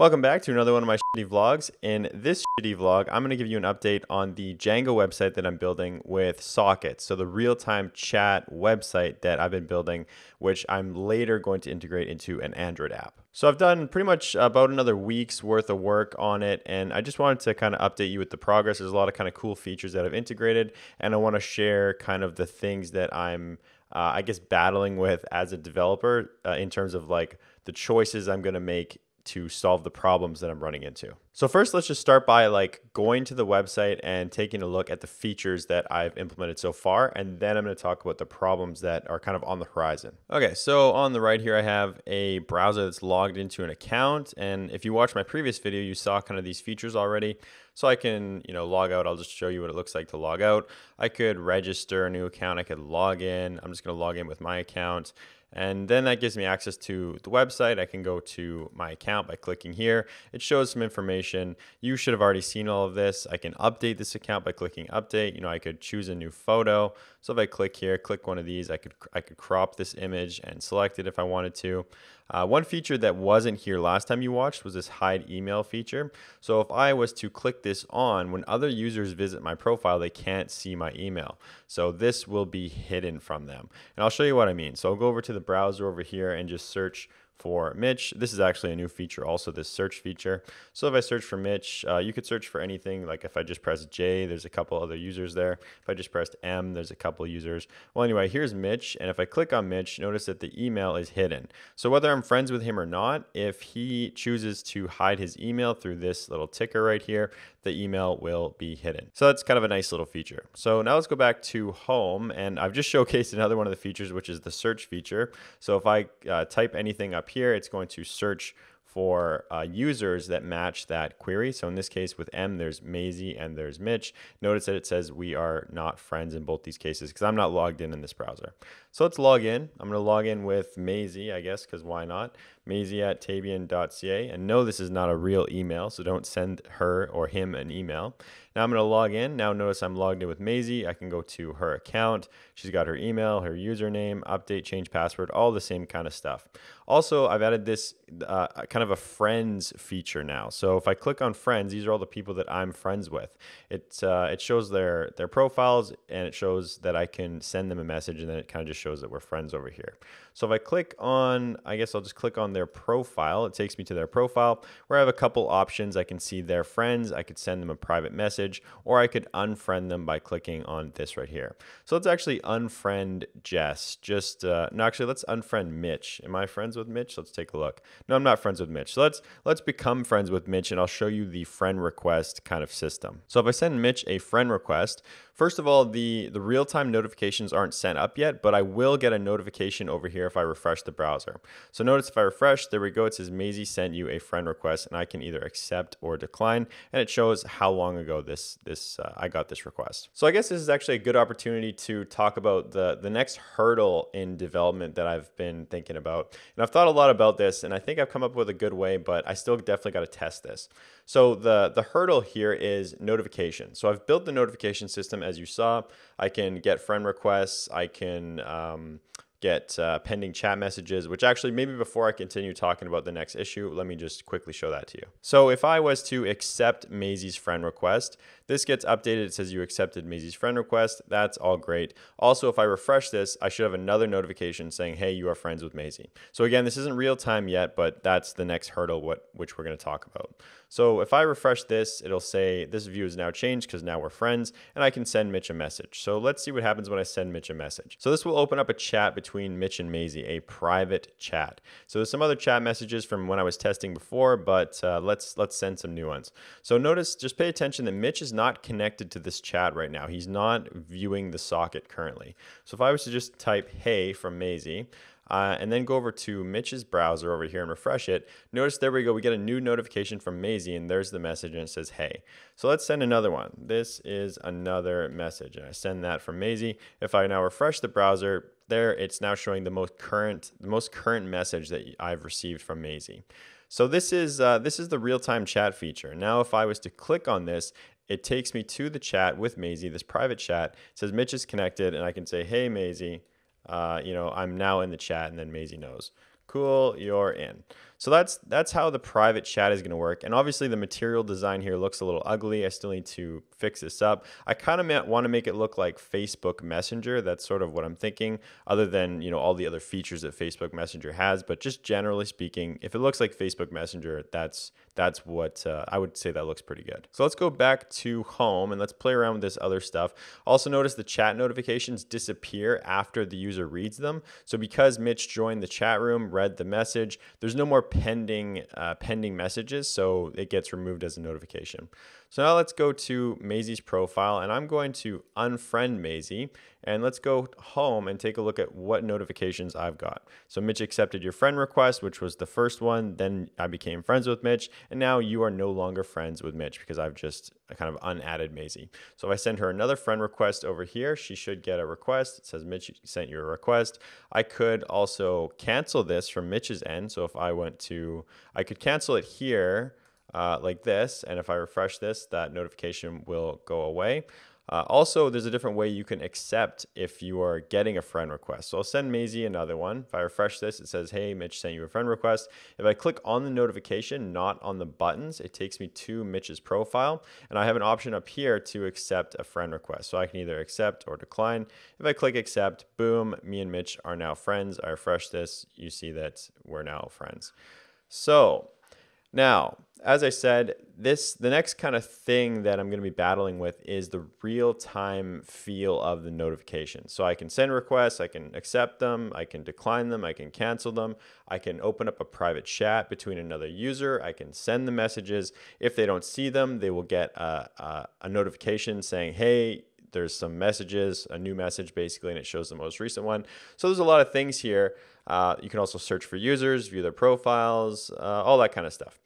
Welcome back to another one of my shitty vlogs. In this shitty vlog, I'm to give you an update on the Django website that I'm building with Sockets. So the real-time chat website that I've been building, which I'm later going to integrate into an Android app. So I've done pretty much about another week's worth of work on it, and I just wanted to kind of update you with the progress. There's a lot of kind of cool features that I've integrated, and I want to share kind of the things that I'm uh, I guess battling with as a developer uh, in terms of like the choices I'm to make to solve the problems that I'm running into. So first, let's just start by like going to the website and taking a look at the features that I've implemented so far. And then I'm going to talk about the problems that are kind of on the horizon. Okay, so on the right here, I have a browser that's logged into an account. And if you watched my previous video, you saw kind of these features already. So I can, you know, log out. I'll just show you what it looks like to log out. I could register a new account. I could log in. I'm just going to log in with my account. And then that gives me access to the website. I can go to my account by clicking here. It shows some information. You should have already seen all of this. I can update this account by clicking update. You know, I could choose a new photo. So if I click here, click one of these, I could I could crop this image and select it if I wanted to. Uh, one feature that wasn't here last time you watched was this hide email feature. So if I was to click this on, when other users visit my profile, they can't see my email. So this will be hidden from them. And I'll show you what I mean. So I'll go over to the browser over here and just search for Mitch. This is actually a new feature, also this search feature. So if I search for Mitch, uh, you could search for anything. Like if I just press J, there's a couple other users there. If I just pressed M, there's a couple users. Well, anyway, here's Mitch. And if I click on Mitch, notice that the email is hidden. So whether I'm friends with him or not, if he chooses to hide his email through this little ticker right here, the email will be hidden. So that's kind of a nice little feature. So now let's go back to home and I've just showcased another one of the features, which is the search feature. So if I uh, type anything up here, it's going to search for uh, users that match that query. So in this case with M, there's Maisie and there's Mitch. Notice that it says we are not friends in both these cases because I'm not logged in in this browser. So let's log in. I'm going to log in with Maisie, I guess, because why not? Maisie at tabian.ca. And no, this is not a real email, so don't send her or him an email. Now I'm going to log in. Now notice I'm logged in with Maisie. I can go to her account. She's got her email, her username, update, change password, all the same kind of stuff. Also, I've added this uh, kind of a friends feature now. So if I click on friends, these are all the people that I'm friends with. It, uh, it shows their, their profiles and it shows that I can send them a message and then it kind of just shows that we're friends over here. So if I click on, I guess I'll just click on their profile. It takes me to their profile where I have a couple options. I can see their friends. I could send them a private message or I could unfriend them by clicking on this right here. So let's actually unfriend Jess. Just, uh, no, actually let's unfriend Mitch. Am I friends with Mitch? Let's take a look. No, I'm not friends with Mitch. So let's, let's become friends with Mitch and I'll show you the friend request kind of system. So if I send Mitch a friend request, first of all, the, the real-time notifications aren't sent up yet, but I will get a notification over here if I refresh the browser. So notice if I refresh, there we go. It says Maisie sent you a friend request and I can either accept or decline. And it shows how long ago this, this uh, I got this request. So I guess this is actually a good opportunity to talk about the, the next hurdle in development that I've been thinking about. And I've thought a lot about this and I think I've come up with a good way, but I still definitely got to test this. So the, the hurdle here is notification. So I've built the notification system as you saw. I can get friend requests. I can um, get uh, pending chat messages, which actually maybe before I continue talking about the next issue, let me just quickly show that to you. So if I was to accept Maisie's friend request, this gets updated. It says you accepted Maisie's friend request. That's all great. Also, if I refresh this, I should have another notification saying, hey, you are friends with Maisie. So again, this isn't real time yet, but that's the next hurdle what, which we're going to talk about. So if I refresh this, it'll say this view is now changed because now we're friends and I can send Mitch a message. So let's see what happens when I send Mitch a message. So this will open up a chat between Mitch and Maisie, a private chat. So there's some other chat messages from when I was testing before, but uh, let's let's send some new ones. So notice, just pay attention that Mitch is not connected to this chat right now. He's not viewing the socket currently. So if I was to just type hey from Maisie, uh, and then go over to Mitch's browser over here and refresh it, notice there we go, we get a new notification from Maisie and there's the message and it says, hey. So let's send another one. This is another message and I send that from Maisie. If I now refresh the browser, there it's now showing the most current, the most current message that I've received from Maisie. So this is, uh, this is the real-time chat feature. Now if I was to click on this, it takes me to the chat with Maisie, this private chat. It says Mitch is connected and I can say, hey Maisie, uh, you know, I'm now in the chat and then Maisie knows. Cool, you're in. So that's that's how the private chat is going to work. And obviously the material design here looks a little ugly. I still need to fix this up. I kind of want to make it look like Facebook Messenger. That's sort of what I'm thinking, other than you know all the other features that Facebook Messenger has. But just generally speaking, if it looks like Facebook Messenger, that's that's what uh, I would say that looks pretty good. So let's go back to home and let's play around with this other stuff. Also notice the chat notifications disappear after the user reads them. So because Mitch joined the chat room, read the message, there's no more pending uh, pending messages, so it gets removed as a notification. So now let's go to Maisie's profile and I'm going to unfriend Maisie and let's go home and take a look at what notifications I've got. So Mitch accepted your friend request, which was the first one. Then I became friends with Mitch and now you are no longer friends with Mitch because I've just kind of unadded Maisie. So if I send her another friend request over here, she should get a request. It says Mitch sent you a request. I could also cancel this from Mitch's end. So if I went to, I could cancel it here uh, like this. And if I refresh this, that notification will go away. Uh, also, there's a different way you can accept if you are getting a friend request. So I'll send Maisie another one. If I refresh this, it says, hey, Mitch sent you a friend request. If I click on the notification, not on the buttons, it takes me to Mitch's profile. And I have an option up here to accept a friend request. So I can either accept or decline. If I click accept, boom, me and Mitch are now friends. I refresh this, you see that we're now friends. So now, as I said, this the next kind of thing that I'm going to be battling with is the real-time feel of the notification. So I can send requests, I can accept them, I can decline them, I can cancel them, I can open up a private chat between another user, I can send the messages. If they don't see them, they will get a, a, a notification saying, "Hey, there's some messages, a new message basically, and it shows the most recent one. So there's a lot of things here. Uh, you can also search for users, view their profiles, uh, all that kind of stuff.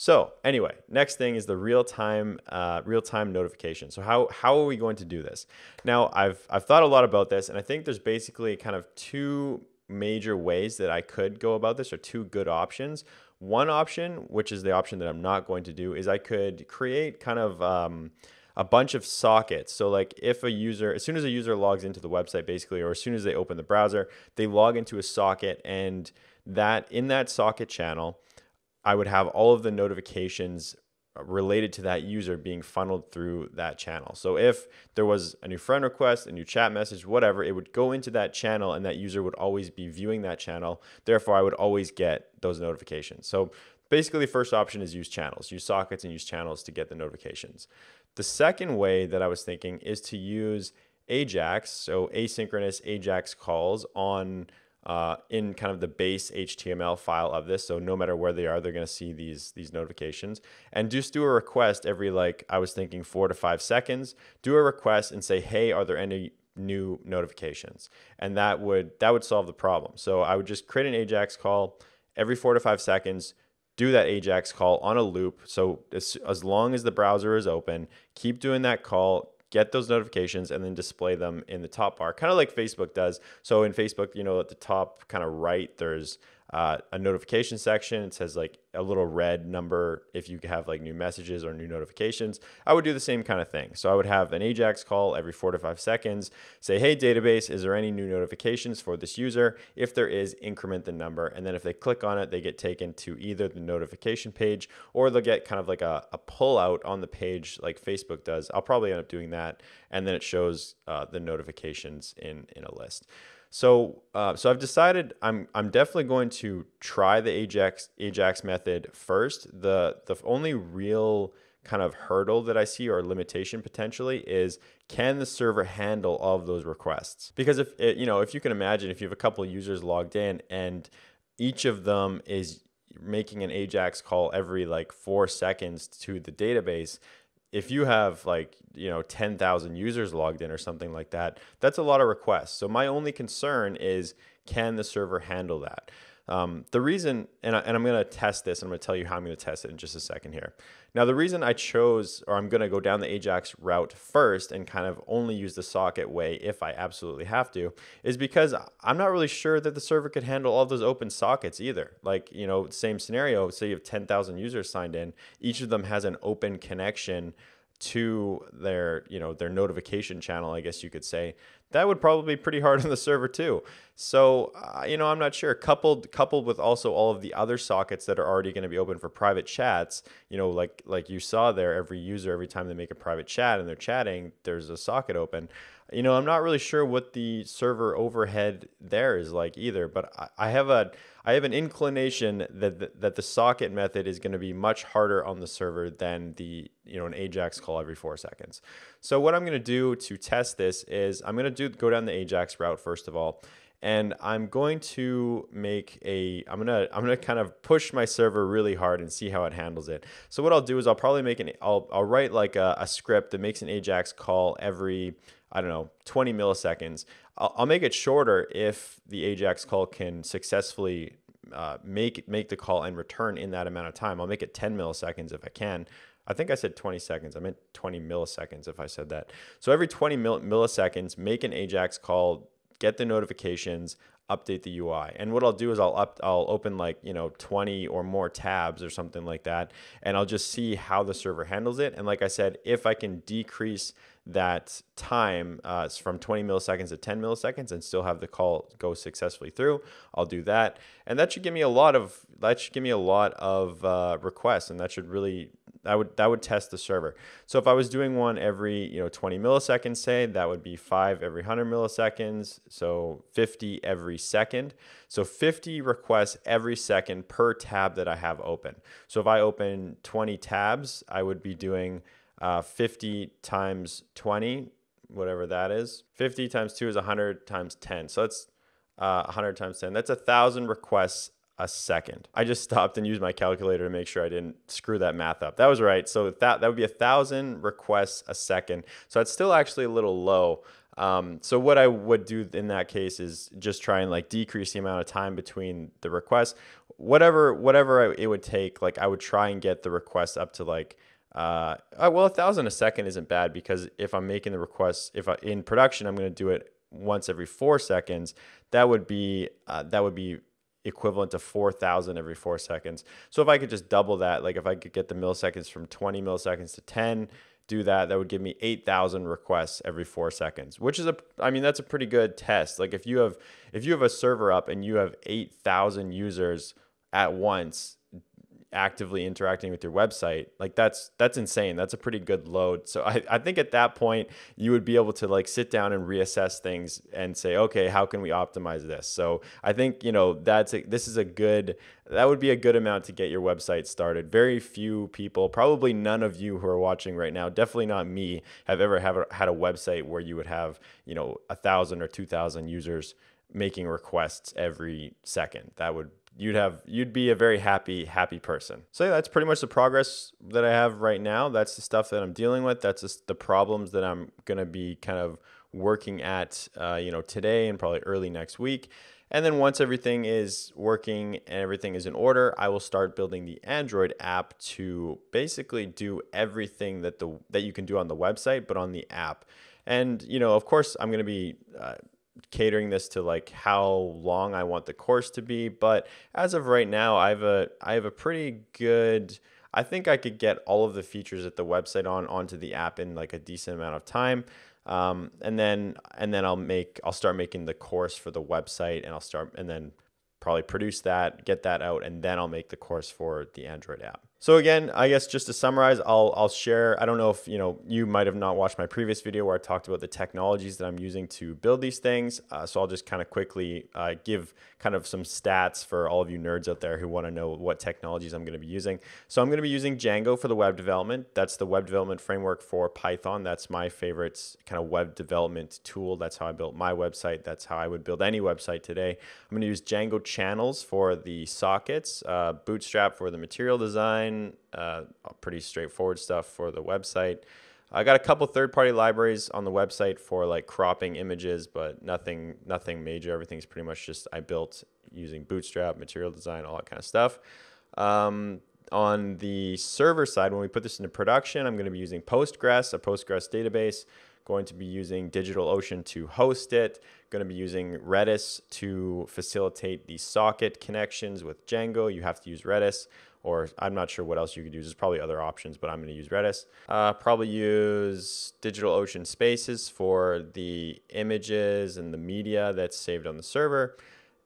So anyway, next thing is the real-time uh, real-time notification. So how how are we going to do this? Now I've I've thought a lot about this, and I think there's basically kind of two major ways that I could go about this, or two good options. One option, which is the option that I'm not going to do, is I could create kind of um, a bunch of sockets. So like if a user, as soon as a user logs into the website, basically, or as soon as they open the browser, they log into a socket, and that in that socket channel I would have all of the notifications uh, related to that user being funneled through that channel. So if there was a new friend request, a new chat message, whatever, it would go into that channel and that user would always be viewing that channel. Therefore, I would always get those notifications. So basically, first option is use channels, use sockets and use channels to get the notifications. The second way that I was thinking is to use AJAX, so asynchronous AJAX calls on uh, in kind of the base HTML file of this. So no matter where they are, they're going to see these these notifications. And just do a request every like I was thinking four to five seconds. Do a request and say, hey, are there any new notifications? And that would that would solve the problem. So I would just create an AJAX call every four to five seconds. Do that AJAX call on a loop. So as, as long as the browser is open, keep doing that call get those notifications and then display them in the top bar, kind of like Facebook does. So in Facebook, you know, at the top kind of right, there's uh, a notification section. It says like a little red number if you have like new messages or new notifications. I would do the same kind of thing. So I would have an Ajax call every four to five seconds, say, hey, database, is there any new notifications for this user? If there is, increment the number. And then if they click on it, they get taken to either the notification page or they'll get kind of like a, a pull out on the page like Facebook does. I'll probably end up doing that. And then it shows uh, the notifications in, in a list. So, uh, so I've decided I'm I'm definitely going to try the Ajax Ajax method first. The the only real kind of hurdle that I see or limitation potentially is can the server handle all of those requests? Because if it, you know if you can imagine if you have a couple of users logged in and each of them is making an Ajax call every like four seconds to the database, if you have like you know 10,000 users logged in or something like that that's a lot of requests. So my only concern is can the server handle that um, the reason, and, I, and I'm going to test this, and I'm going to tell you how I'm going to test it in just a second here. Now, the reason I chose, or I'm going to go down the Ajax route first and kind of only use the socket way if I absolutely have to, is because I'm not really sure that the server could handle all those open sockets either. Like, you know, same scenario, say you have 10,000 users signed in, each of them has an open connection to their you know their notification channel i guess you could say that would probably be pretty hard on the server too. So, uh, you know, I'm not sure. Coupled coupled with also all of the other sockets that are already going to be open for private chats, you know, like like you saw there, every user every time they make a private chat and they're chatting, there's a socket open. You know, I'm not really sure what the server overhead there is like either, but I, have a I have an inclination that the, that the socket method is going to be much harder on the server than the you know an Ajax call every four seconds. So what I'm going to do to test this is I'm going to do go down the Ajax route first of all, and I'm going to make a I'm gonna I'm gonna kind of push my server really hard and see how it handles it. So what I'll do is I'll probably make an I'll I'll write like a, a script that makes an Ajax call every I don't know 20 milliseconds. I'll, I'll make it shorter if the Ajax call can successfully uh, make make the call and return in that amount of time. I'll make it 10 milliseconds if I can. I think I said 20 seconds. I meant 20 milliseconds if I said that. So every 20 mil- milliseconds, make an Ajax call, get the notifications, update the UI. And what I'll do is I'll up I'll open like, you know, 20 or more tabs or something like that and I'll just see how the server handles it. And like I said, if I can decrease that time uh, from 20 milliseconds to 10 milliseconds and still have the call go successfully through i'll do that. And that should give me a lot of that should give me a lot of uh, requests and that should really that would that would test the server. So if i was doing one every you know 20 milliseconds say that would be five every 100 milliseconds so 50 every second. So 50 requests every second per tab that i have open. So if i open 20 tabs i would be doing uh, 50 times 20, whatever that is. 50 times 2 is 100 times 10. So that's uh, 100 times 10. That's a 1,000 requests a second. I just stopped and used my calculator to make sure I didn't screw that math up. That was right. So that, that would be a 1,000 requests a second. So it's still actually a little low. Um, so what I would do in that case is just try and like decrease the amount of time between the requests. Whatever whatever it would take, like I would try and get the requests up to like uh, uh, well, a thousand a second isn't bad because if I'm making the request, if I, in production I'm going to do it once every four seconds, that would be uh, that would be equivalent to 4,000 every four seconds. So if I could just double that, like if I could get the milliseconds from 20 milliseconds to 10, do that, that would give me 8,000 requests every four seconds, which is a, I mean, that's a pretty good test. Like if you have, if you have a server up and you have 8,000 users at once, actively interacting with your website like that's that's insane. That's a pretty good load. So I, I think at that point you would be able to like sit down and reassess things and say okay how can we optimize this? So i think you know that's a, this is a good that would be a good amount to get your website started. Very few people probably none of you who are watching right now definitely not me have ever have a, had a website where you would have you know a thousand or two thousand users making requests every second. That would you'd have you'd be a very happy happy person. So yeah, that's pretty much the progress that i have right now. That's the stuff that i'm dealing with. That's just the problems that i'm going to be kind of working at uh, you know today and probably early next week. And then once everything is working and everything is in order i will start building the android app to basically do everything that the that you can do on the website but on the app. And you know of course i'm going to be uh, catering this to like how long I want the course to be. But as of right now, I have a I have a pretty good. I think I could get all of the features at the website on onto the app in like a decent amount of time. Um, and then and then I'll make I'll start making the course for the website and I'll start and then probably produce that, get that out, and then I'll make the course for the Android app. So again, I guess just to summarize, I'll, I'll share, I don't know if, you know, you might have not watched my previous video where I talked about the technologies that I'm using to build these things. Uh, so I'll just kind of quickly uh, give kind of some stats for all of you nerds out there who want to know what technologies I'm going to be using. So I'm going to be using Django for the web development. That's the web development framework for Python. That's my favorite kind of web development tool. That's how I built my website. That's how I would build any website today. I'm going to use Django channels for the sockets, uh, Bootstrap for the material design, design, uh, pretty straightforward stuff for the website. I got a couple third-party libraries on the website for like cropping images, but nothing nothing major. Everything's pretty much just I built using Bootstrap, material design, all that kind of stuff. Um, on the server side, when we put this into production, I'm going to be using Postgres, a Postgres database going to be using DigitalOcean to host it, going to be using Redis to facilitate the socket connections with Django. You have to use Redis. Or I'm not sure what else you could use. There's probably other options, but I'm going to use Redis. Uh, probably use DigitalOcean Spaces for the images and the media that's saved on the server.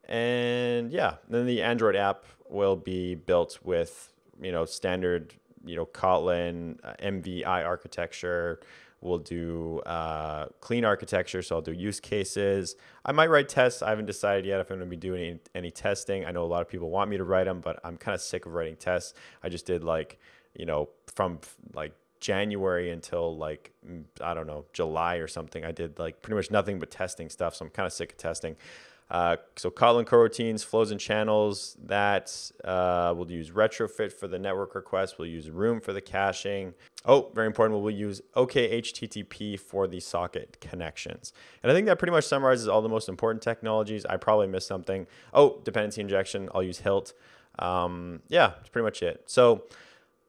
And yeah, then the Android app will be built with, you know, standard, you know, Kotlin, uh, MVI architecture, We'll do uh, clean architecture, so I'll do use cases. I might write tests. I haven't decided yet if I'm going to be doing any, any testing. I know a lot of people want me to write them, but I'm kind of sick of writing tests. I just did like, you know, from like January until like I don't know July or something. I did like pretty much nothing but testing stuff, so I'm kind of sick of testing. Uh, so Kotlin coroutines, flows and channels, that uh, we'll use retrofit for the network request. We'll use room for the caching. Oh, very important, we'll use OkHttp for the socket connections. And I think that pretty much summarizes all the most important technologies. I probably missed something. Oh, dependency injection, I'll use HILT. Um, yeah, that's pretty much it. So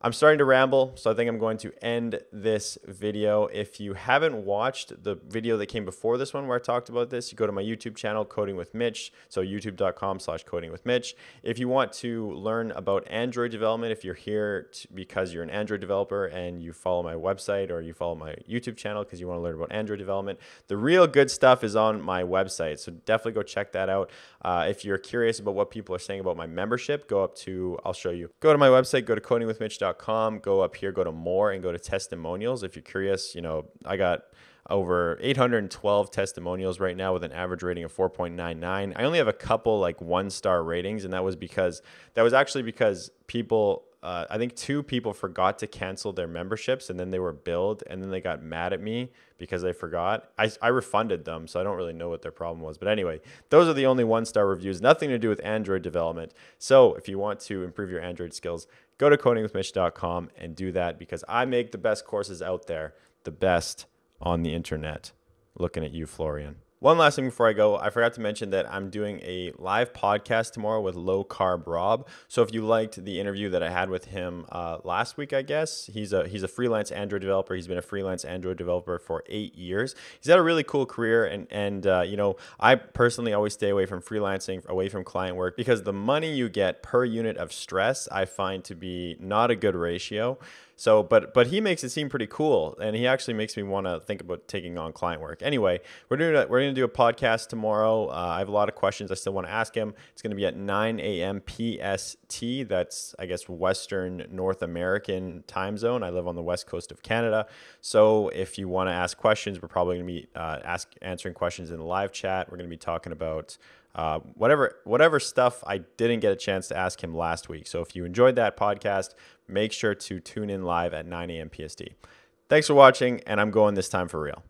I'm starting to ramble, so I think I'm going to end this video. If you haven't watched the video that came before this one where I talked about this, you go to my YouTube channel, Coding with Mitch, so youtube.com slash coding with Mitch. If you want to learn about Android development, if you're here because you're an Android developer and you follow my website or you follow my YouTube channel because you want to learn about Android development, the real good stuff is on my website, so definitely go check that out. Uh, if you're curious about what people are saying about my membership, go up to, I'll show you. Go to my website, go to codingwithmitch.com Go up here, go to more, and go to testimonials. If you're curious, you know, I got over 812 testimonials right now with an average rating of 4.99. I only have a couple like one star ratings, and that was because that was actually because people uh, I think two people forgot to cancel their memberships and then they were billed and then they got mad at me because they forgot. I, I refunded them, so I don't really know what their problem was. But anyway, those are the only one star reviews, nothing to do with Android development. So if you want to improve your Android skills, go to codingwithmitch.com and do that because I make the best courses out there, the best on the internet. Looking at you, Florian. One last thing before I go, I forgot to mention that I'm doing a live podcast tomorrow with Low Carb Rob. So if you liked the interview that I had with him uh, last week, I guess he's a he's a freelance Android developer. He's been a freelance Android developer for eight years. He's had a really cool career, and and uh, you know I personally always stay away from freelancing, away from client work because the money you get per unit of stress I find to be not a good ratio. So, but but he makes it seem pretty cool, and he actually makes me want to think about taking on client work. Anyway, we're doing a, we're going to do a podcast tomorrow. Uh, I have a lot of questions I still want to ask him. It's going to be at 9 a.m. PST. That's I guess Western North American time zone. I live on the west coast of Canada, so if you want to ask questions, we're probably going to be uh, ask answering questions in the live chat. We're going to be talking about uh, whatever whatever stuff I didn't get a chance to ask him last week. So if you enjoyed that podcast, make sure to tune in live at 9 a.m. PST. Thanks for watching, and I'm going this time for real.